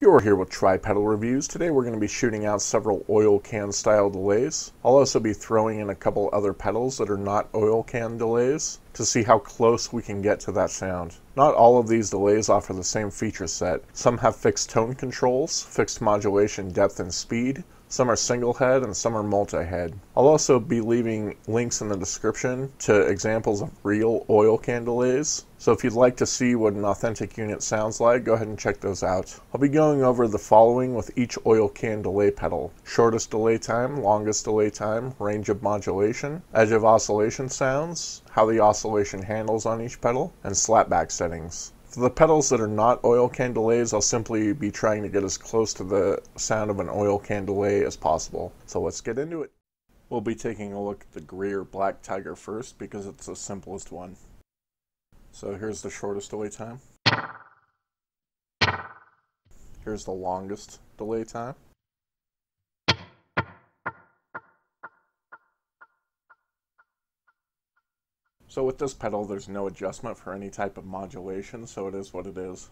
You're here with Tri-Pedal Reviews. Today we're going to be shooting out several oil can style delays. I'll also be throwing in a couple other pedals that are not oil can delays to see how close we can get to that sound. Not all of these delays offer the same feature set. Some have fixed tone controls, fixed modulation depth and speed, some are single head and some are multi-head. I'll also be leaving links in the description to examples of real oil can delays. So if you'd like to see what an authentic unit sounds like, go ahead and check those out. I'll be going over the following with each oil can delay pedal. Shortest delay time, longest delay time, range of modulation, edge of oscillation sounds, how the oscillation handles on each pedal, and slapback settings. For the pedals that are not oil can delays, I'll simply be trying to get as close to the sound of an oil can delay as possible. So let's get into it. We'll be taking a look at the Greer Black Tiger first because it's the simplest one. So here's the shortest delay time. Here's the longest delay time. So with this pedal, there's no adjustment for any type of modulation, so it is what it is.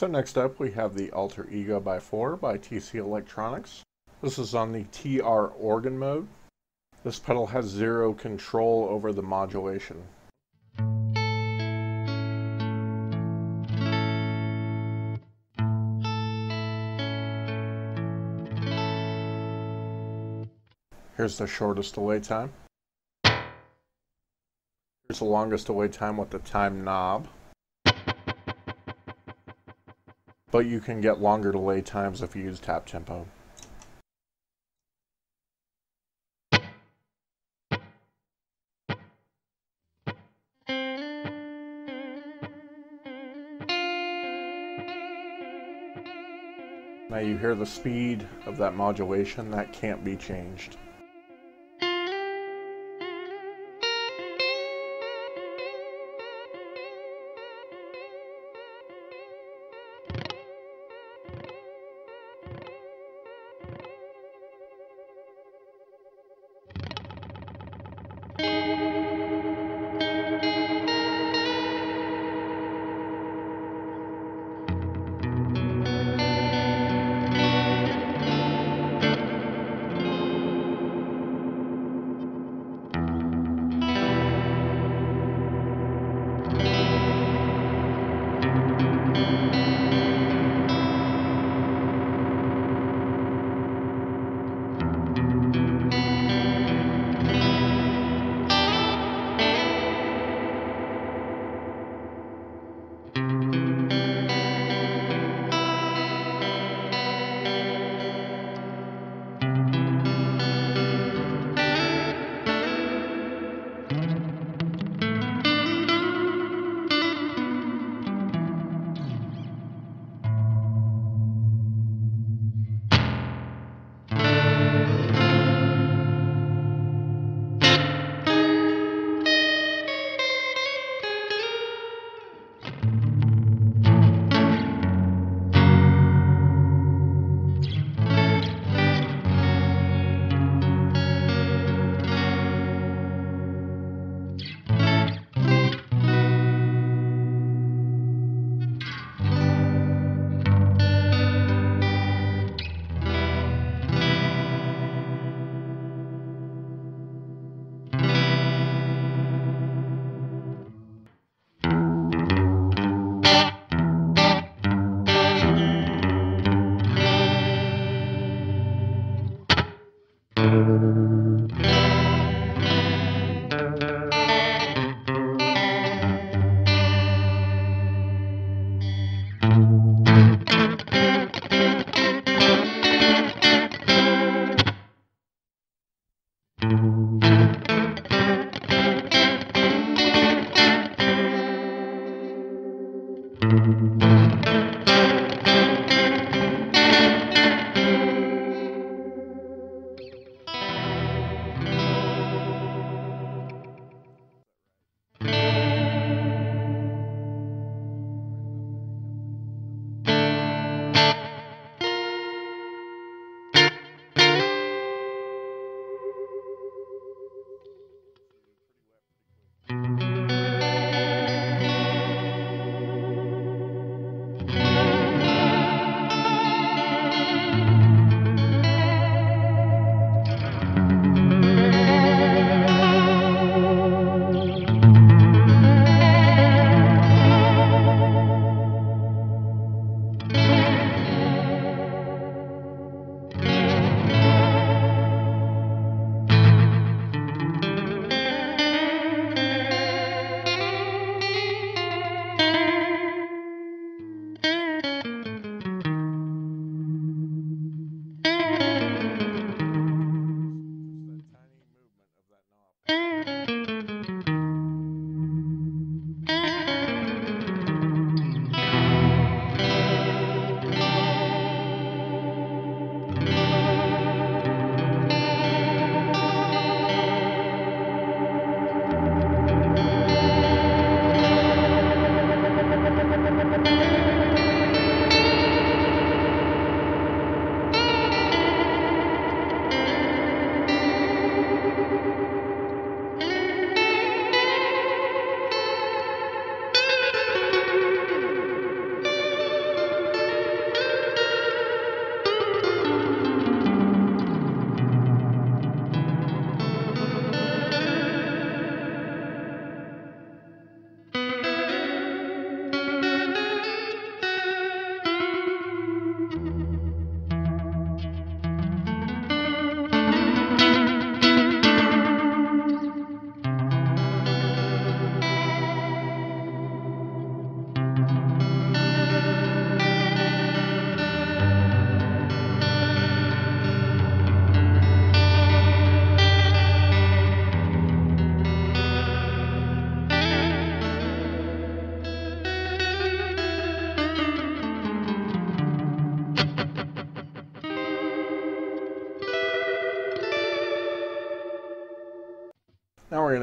So next up we have the Alter Ego by 4 by TC Electronics. This is on the TR organ mode. This pedal has zero control over the modulation. Here's the shortest delay time. Here's the longest delay time with the time knob. But you can get longer delay times if you use tap tempo. Now you hear the speed of that modulation, that can't be changed.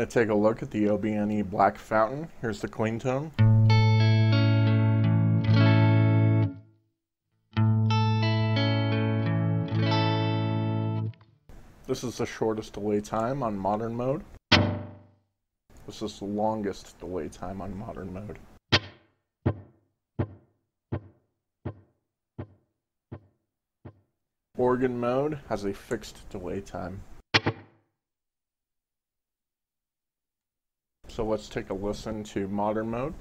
Take a look at the OBNE Black Fountain. Here's the clean tone. This is the shortest delay time on modern mode. This is the longest delay time on modern mode. Organ mode has a fixed delay time. So let's take a listen to modern mode.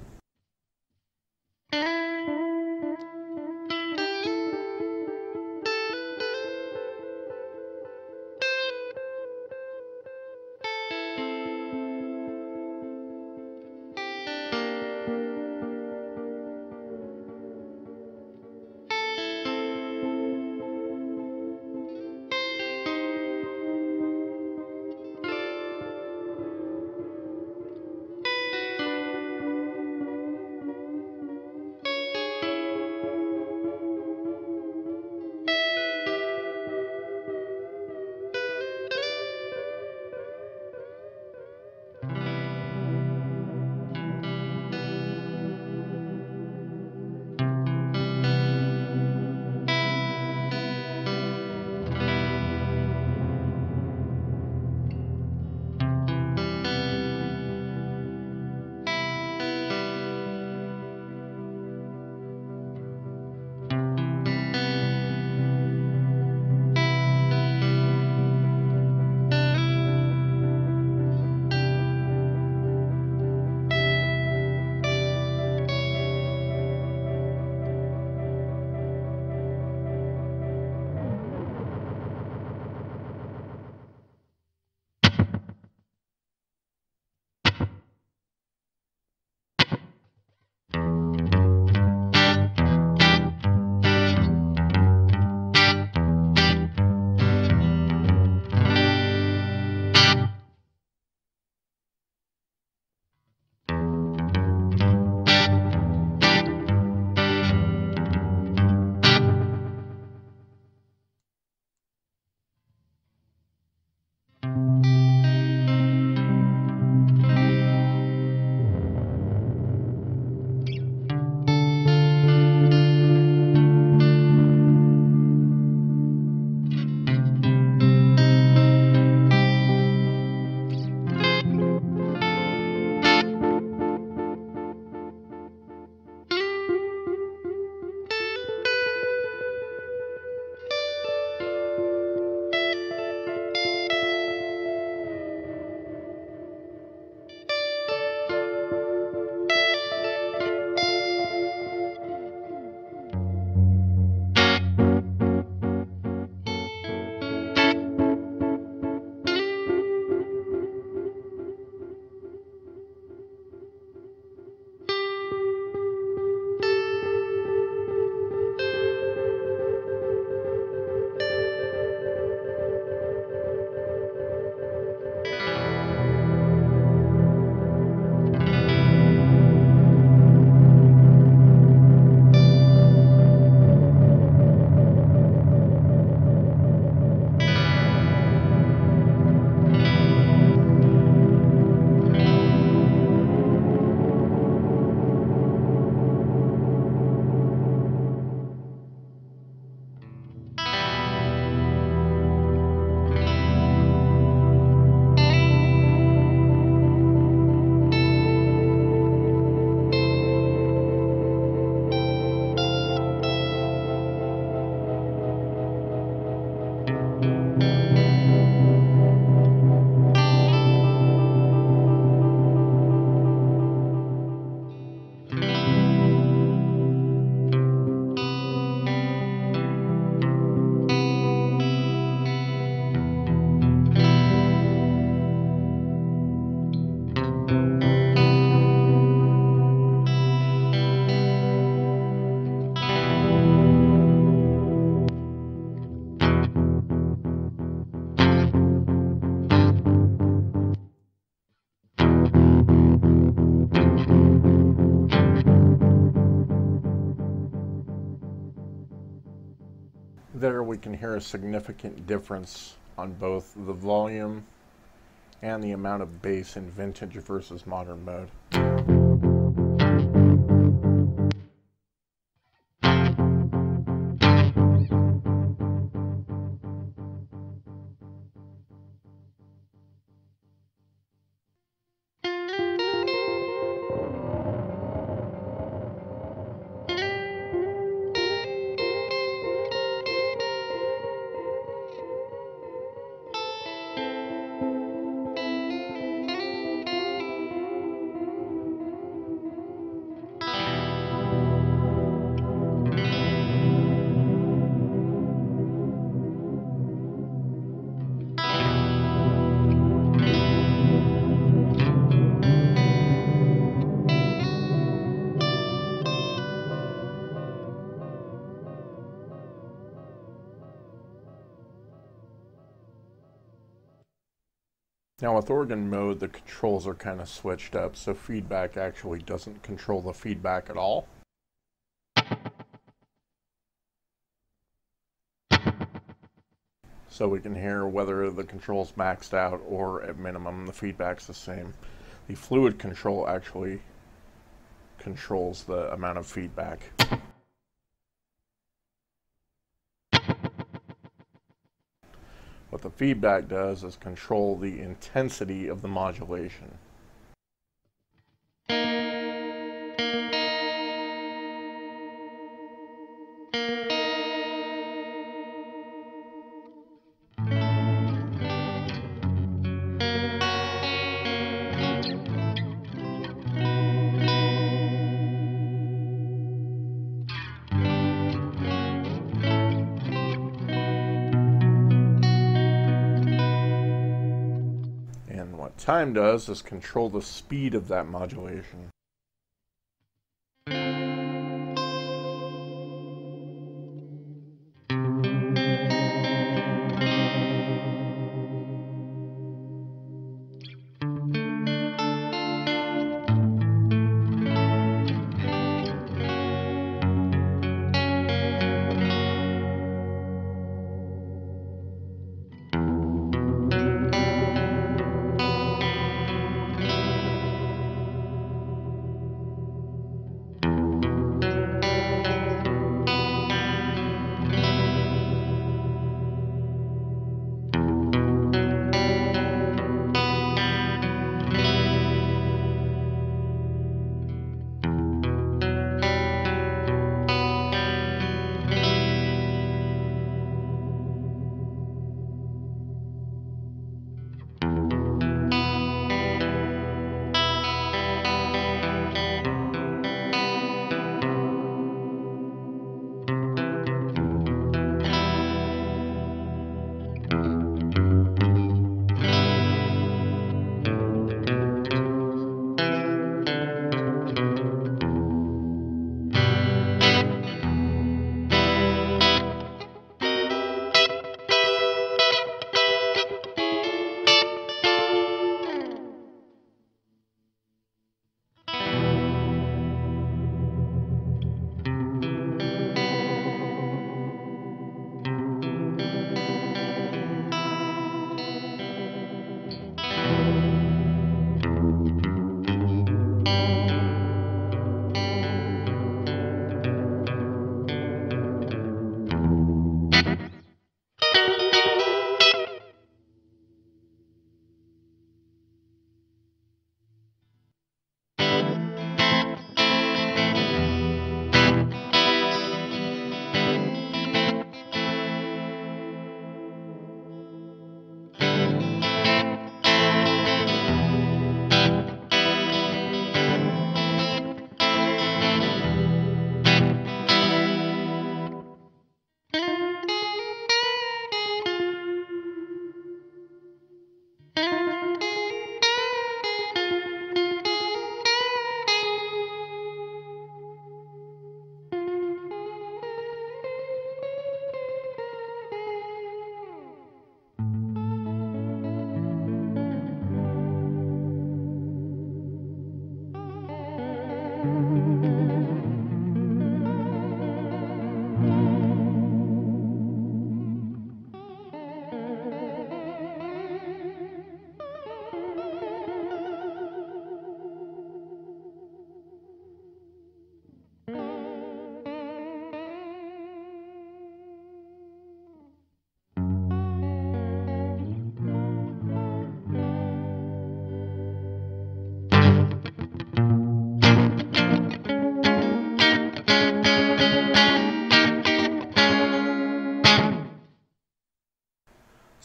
There we can hear a significant difference on both the volume and the amount of bass in vintage versus modern mode. With organ mode, the controls are kind of switched up, so feedback actually doesn't control the feedback at all. So we can hear whether the control's maxed out or at minimum the feedback's the same. The fluid control actually controls the amount of feedback. What the feedback does is control the intensity of the modulation. Time does is control the speed of that modulation.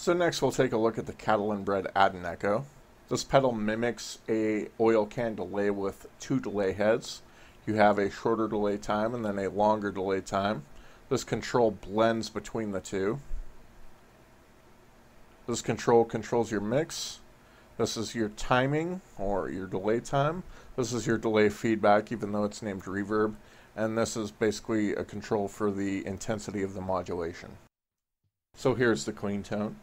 So next we'll take a look at the Catalinbread Adineko. This pedal mimics a oil can delay with two delay heads. You have a shorter delay time and then a longer delay time. This control blends between the two. This control controls your mix. This is your timing or your delay time. This is your delay feedback even though it's named reverb. And this is basically a control for the intensity of the modulation. So here's the clean tone.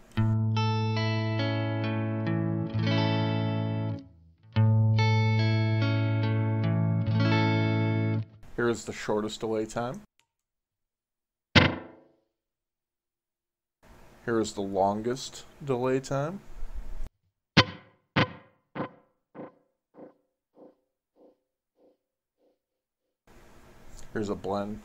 Here is the shortest delay time. Here is the longest delay time. Here's a blend.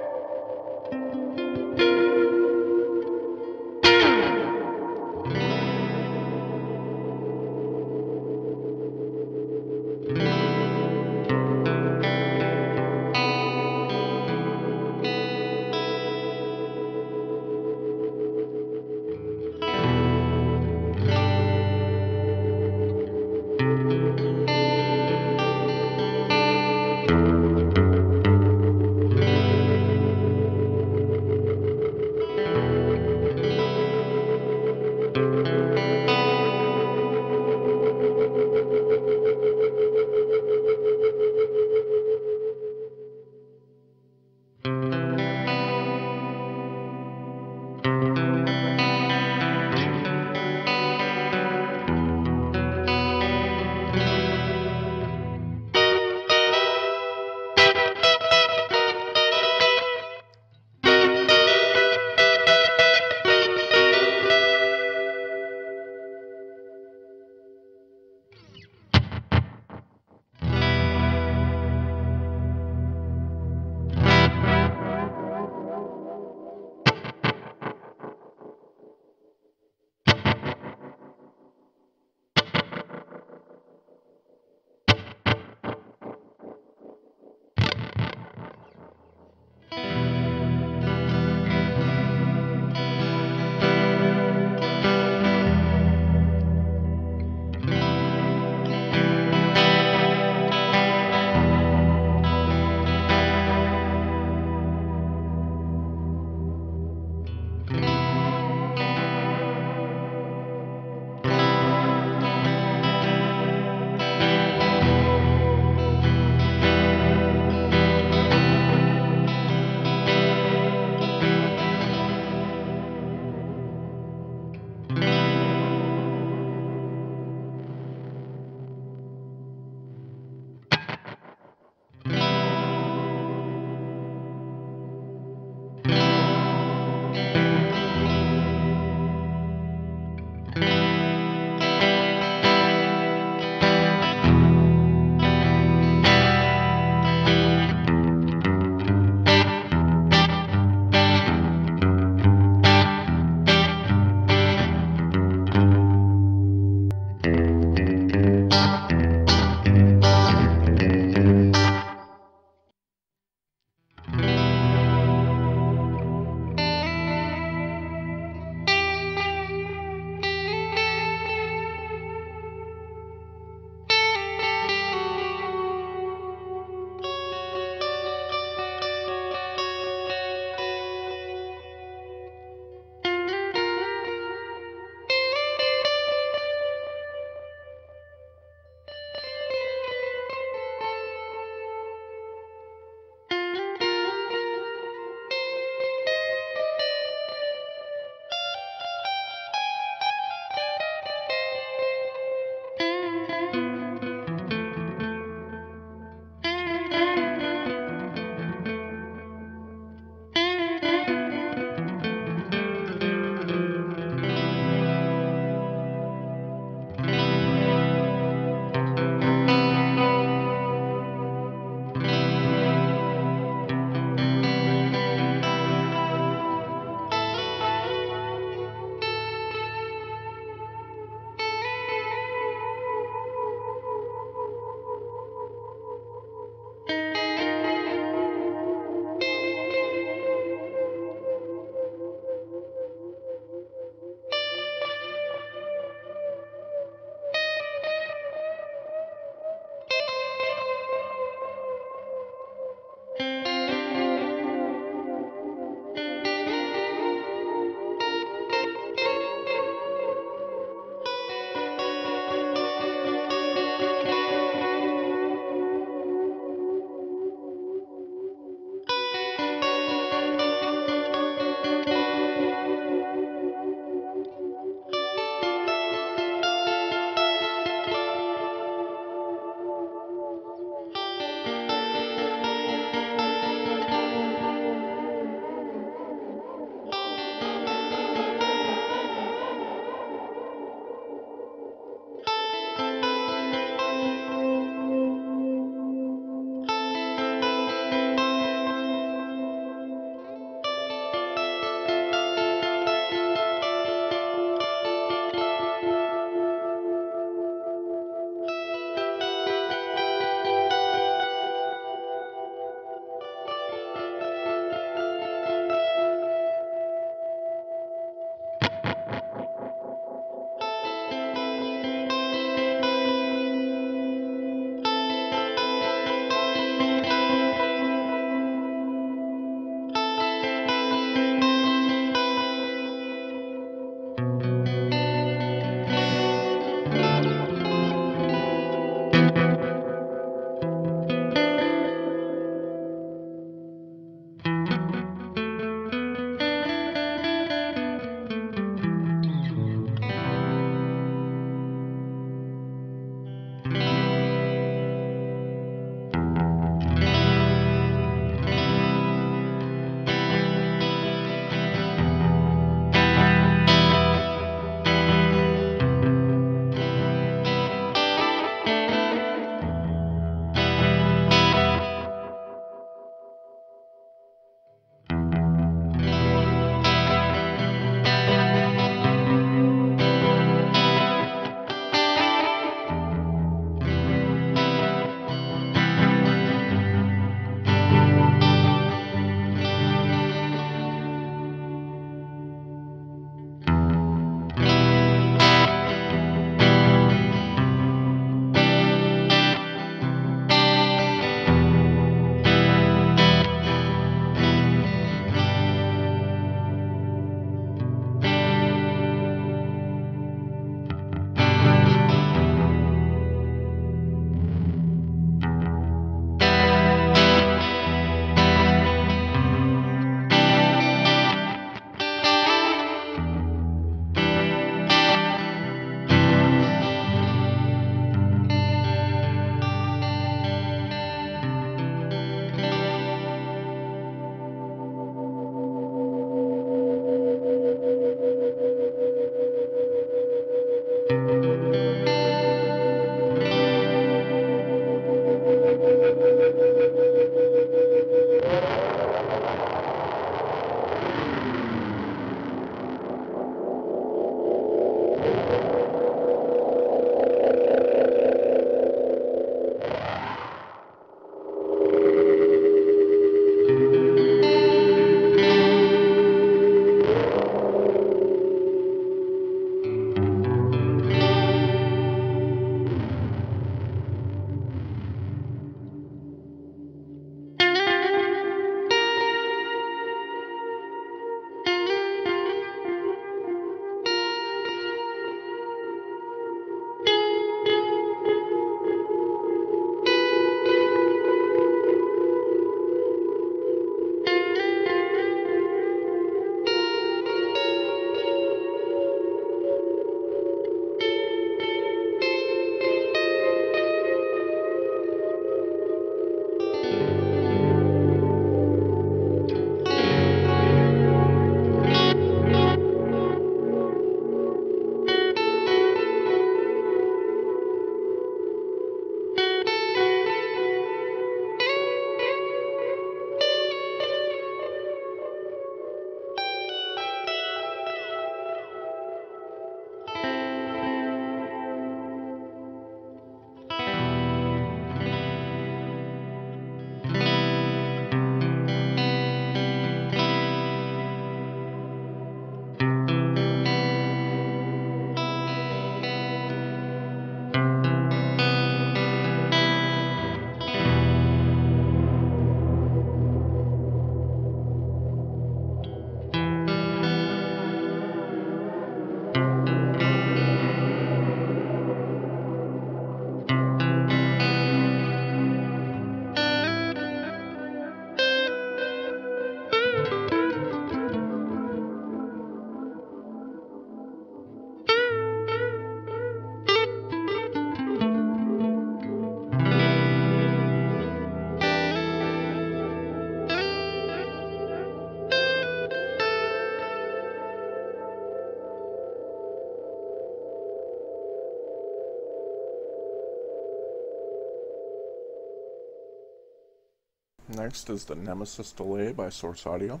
Next is the Nemesis Delay by Source Audio.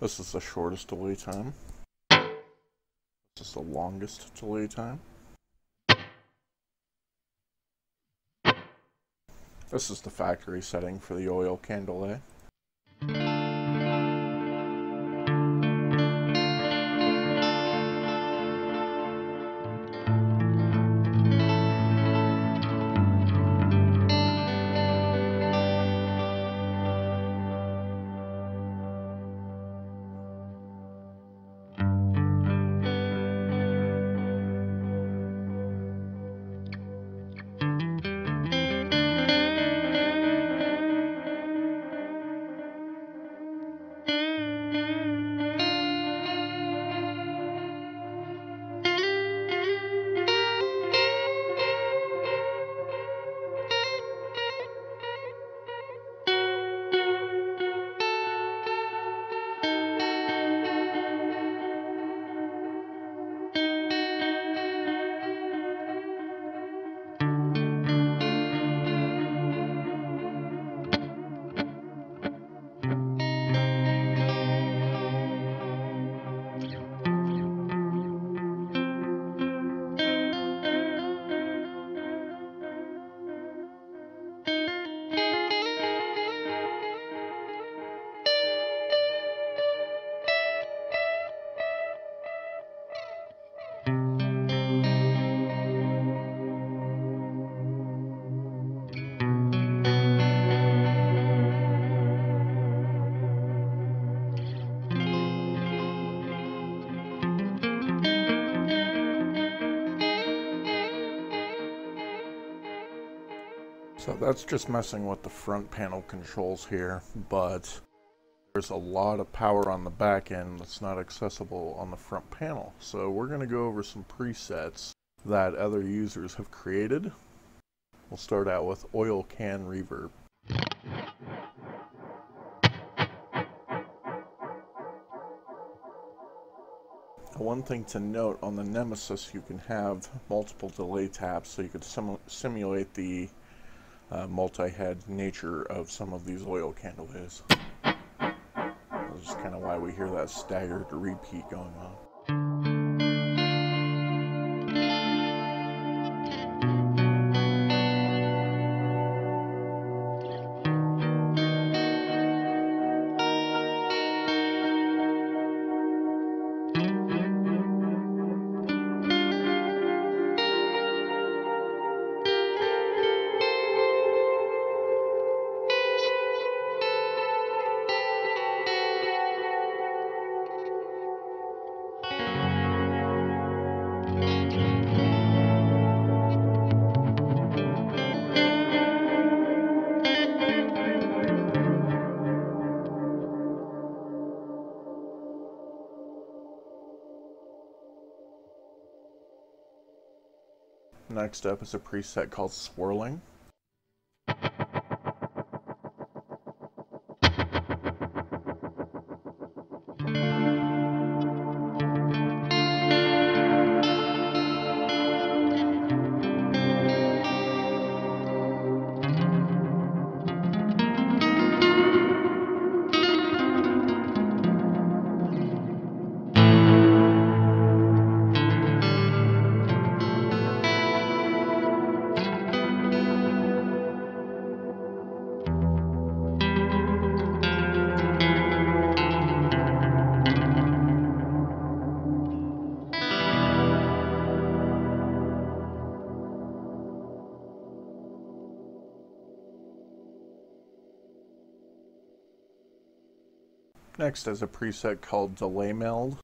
This is the shortest delay time. This is the longest delay time. This is the factory setting for the oil can delay. That's just messing with the front panel controls here, but there's a lot of power on the back end that's not accessible on the front panel. So we're going to go over some presets that other users have created. We'll start out with oil can reverb. One thing to note on the Nemesis, you can have multiple delay taps, so you sim simulate the uh, multi-head nature of some of these oil can delays. That's just kind of why we hear that staggered repeat going on. Next up is a preset called Swirling. Next is a preset called Delay Meld.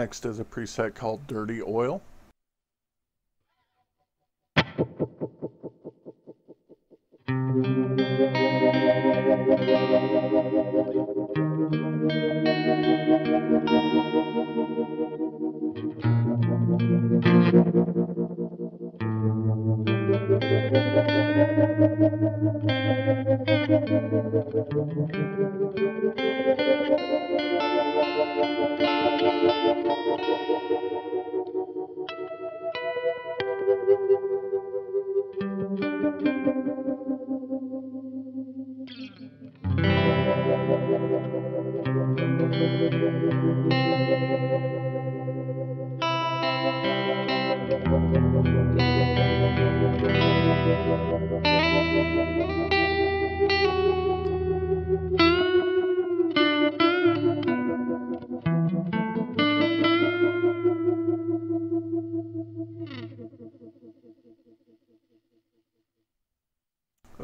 Next is a preset called Dirty Oil.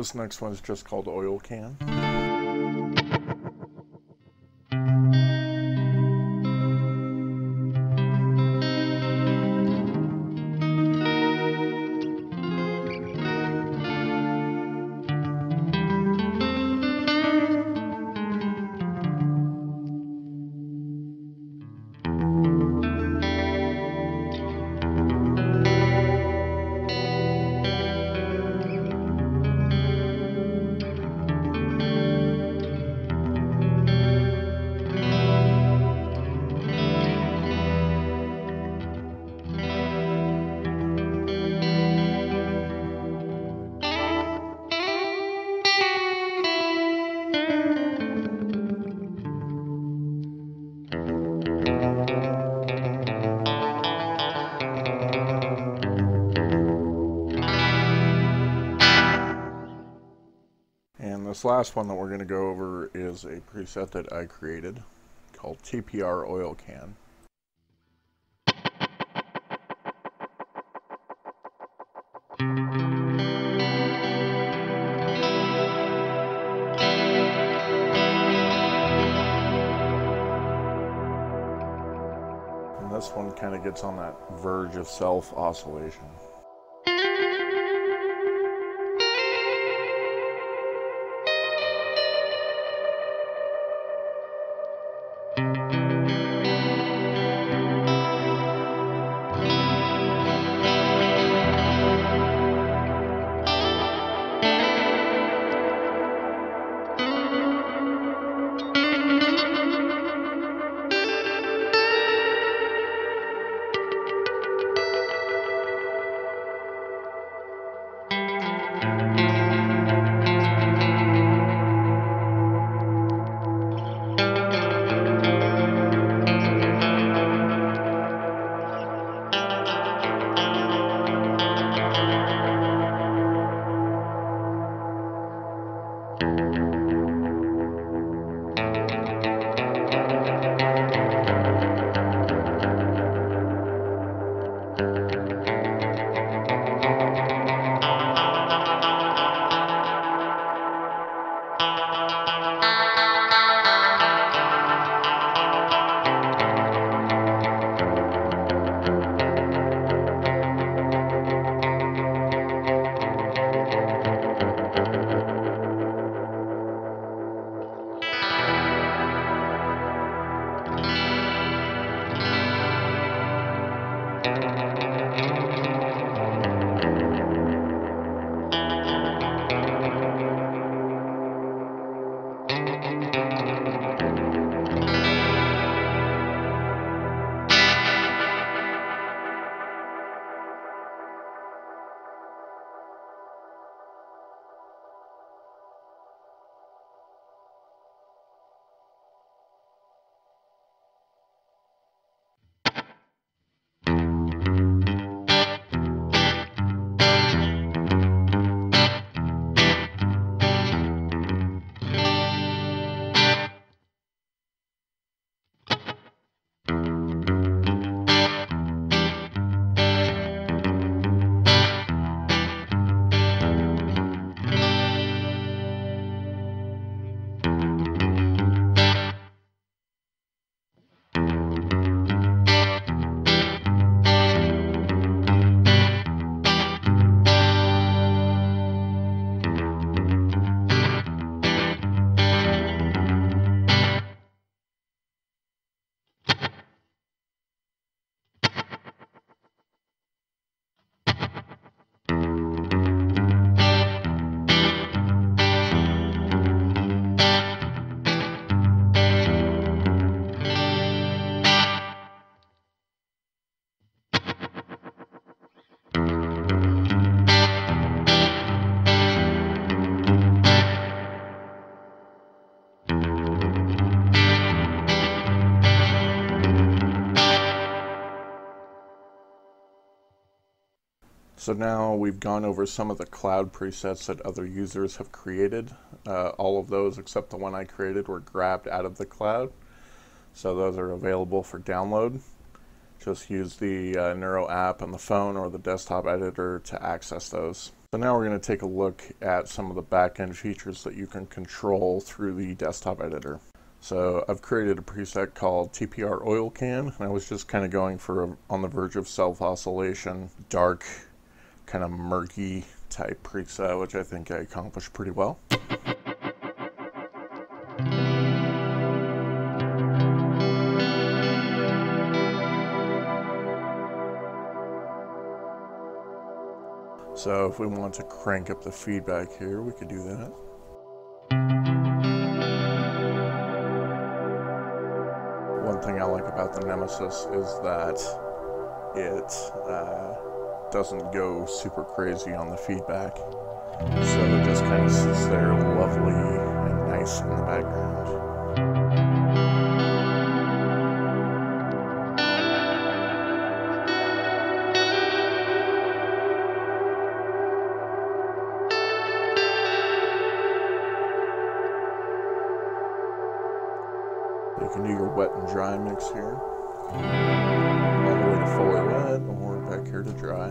This next one is just called Oil Can. Last one that we're going to go over is a preset that I created called TPR Oil Can. And this one kind of gets on that verge of self So now we've gone over some of the cloud presets that other users have created. Uh, all of those except the one I created were grabbed out of the cloud. So those are available for download. Just use the uh, Neuro app on the phone or the desktop editor to access those. So now we're going to take a look at some of the backend features that you can control through the desktop editor. So I've created a preset called TPR Oil Can, and I was just kind of going for a, on the verge of self-oscillation, dark, kind of murky type preset, which I think I accomplished pretty well. So if we want to crank up the feedback here, we could do that. One thing I like about the Nemesis is that it uh, doesn't go super crazy on the feedback. So it just kind of sits there lovely and nice in the background. You can do your wet and dry mix here. All the way to fully wet dry.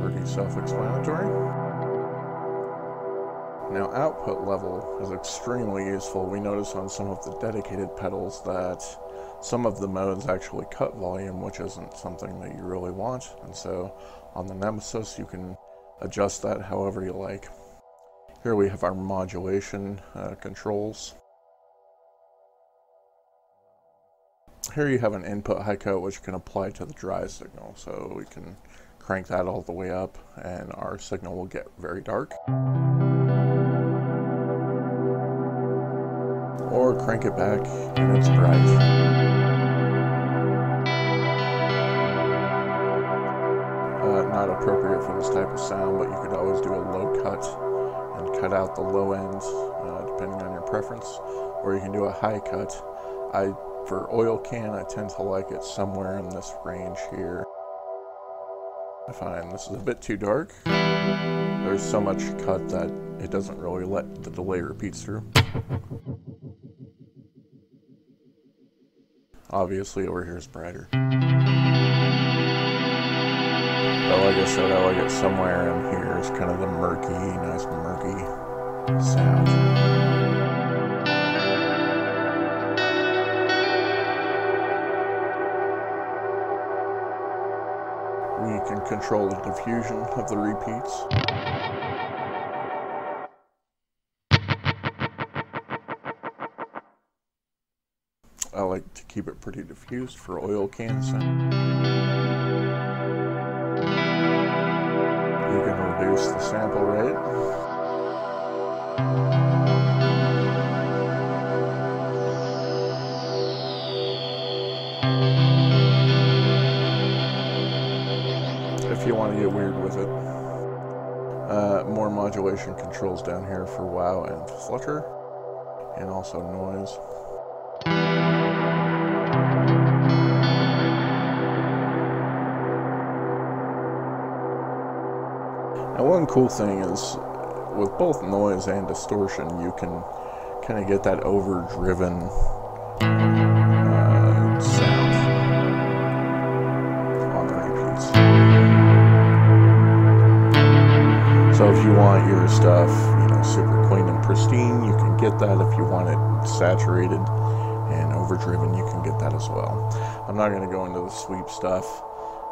Pretty self-explanatory. Now output level is extremely useful. We notice on some of the dedicated pedals that some of the modes actually cut volume, which isn't something that you really want. And so on the Nemesis, you can adjust that however you like. Here we have our modulation uh, controls. Here you have an input high cut which can apply to the dry signal. So we can crank that all the way up and our signal will get very dark. Or crank it back and it's bright. Uh, not appropriate for this type of sound, but you could always do a low cut and cut out the low end, uh, depending on your preference. Or you can do a high cut. I for oil can, I tend to like it somewhere in this range here. I find this is a bit too dark. There's so much cut that it doesn't really let the delay repeats through. Obviously over here is brighter. But like I said, I like it somewhere in here. It's kind of the murky, nice murky sound. Control the diffusion of the repeats. I like to keep it pretty diffused for oil can sound. You can reduce the sample rate. Controls down here for wow and flutter, and also noise. Now one cool thing is, with both noise and distortion, you can kind of get that overdriven stuff, you know, super clean and pristine, you can get that. If you want it saturated and overdriven, you can get that as well. I'm not going to go into the sweep stuff.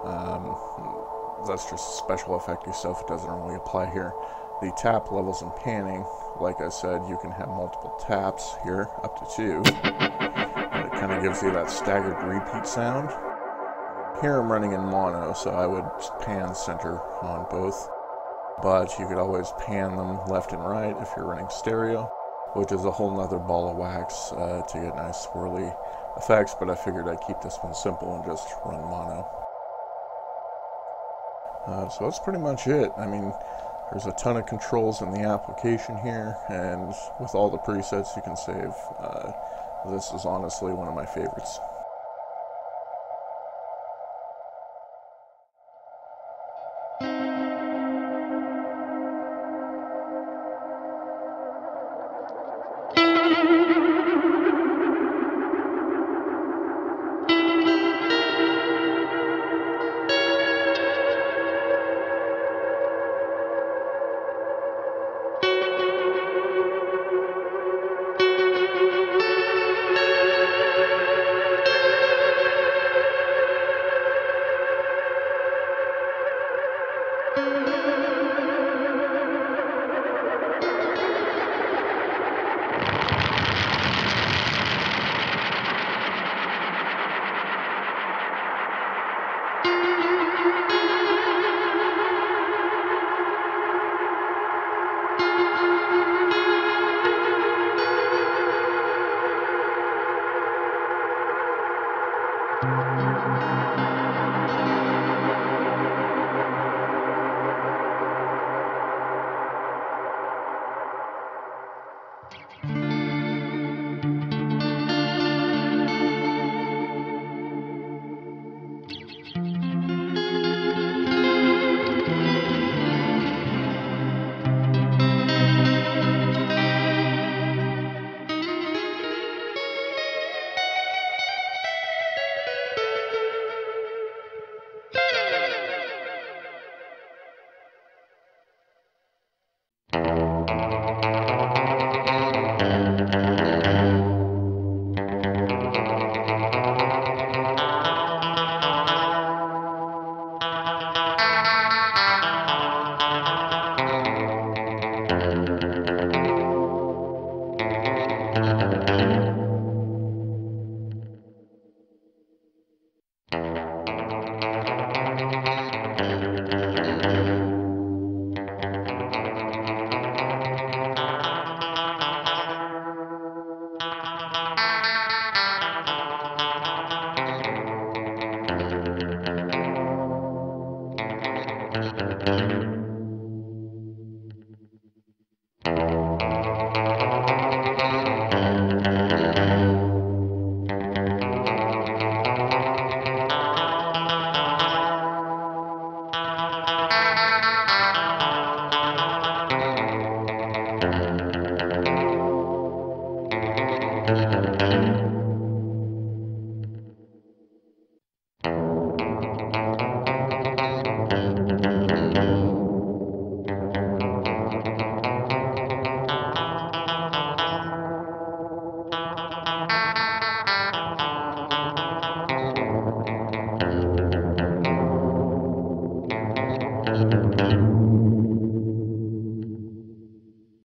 Um, that's just special effecty stuff. It doesn't really apply here. The tap levels and panning, like I said, you can have multiple taps here, up to two. And it kind of gives you that staggered repeat sound. Here I'm running in mono, so I would pan center on both. But you could always pan them left and right if you're running stereo, which is a whole nother ball of wax uh, to get nice swirly effects, but I figured I'd keep this one simple and just run mono. Uh, so that's pretty much it. I mean, there's a ton of controls in the application here, and with all the presets you can save, uh, this is honestly one of my favorites.